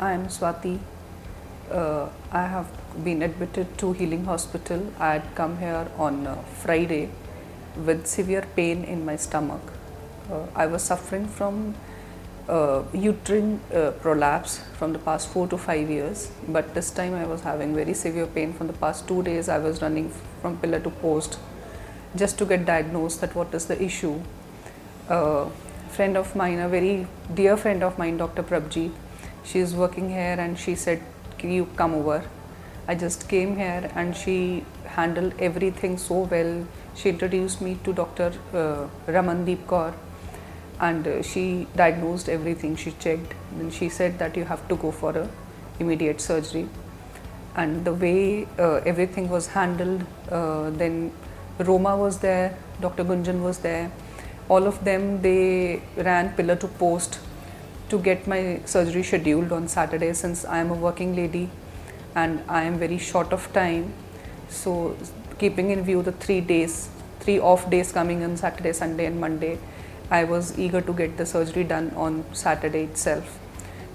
Swati. Uh, I have been admitted to Healing Hospital. I had come here on uh, Friday with severe pain in my stomach. Uh, I was suffering from uh, uterine uh, prolapse from the past four to five years, but this time I was having very severe pain. From the past two days, I was running from pillar to post just to get diagnosed that what is the issue. A friend of mine, a very dear friend of mine, Dr. Prabjeet, she is working here and she said, you come over?" I just came here and she handled everything so well. She introduced me to Dr. Uh, Ramandeep Kaur and uh, she diagnosed everything. She checked. Then she said that you have to go for a immediate surgery. And the way uh, everything was handled, uh, then Roma was there, Dr. Gunjan was there. All of them they ran pillar to post to get my surgery scheduled on Saturday since I am a working lady and I am very short of time. So, keeping in view the three days, three off days coming on Saturday, Sunday, and Monday, I was eager to get the surgery done on Saturday itself.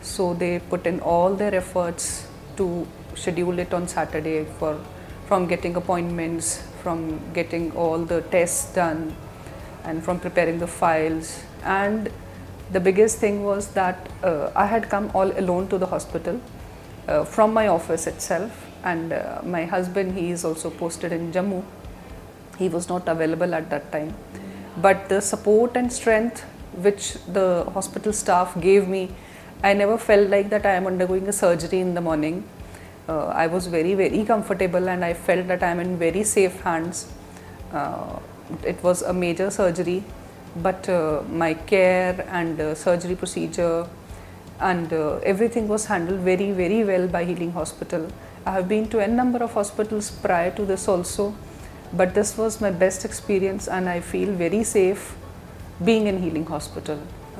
So, they put in all their efforts to schedule it on Saturday for from getting appointments, from getting all the tests done, and from preparing the files. And the biggest thing was that uh, I had come all alone to the hospital uh, from my office itself. And uh, my husband he is also posted in Jammu. He was not available at that time. But the support and strength which the hospital staff gave me I never felt like that I am undergoing a surgery in the morning. Uh, I was very very comfortable and I felt that I am in very safe hands. Uh, it was a major surgery but uh, my care and uh, surgery procedure and uh, everything was handled very very well by healing hospital. I have been to a number of hospitals prior to this also but this was my best experience and i feel very safe being in healing hospital.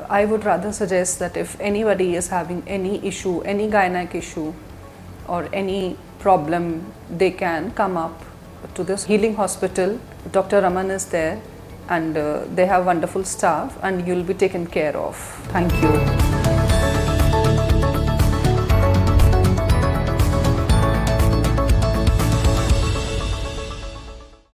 I would rather suggest that if anybody is having any issue any gynec issue or any problem they can come up to this healing hospital. Dr raman is there and uh, they have wonderful staff and you'll be taken care of. Thank you